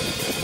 you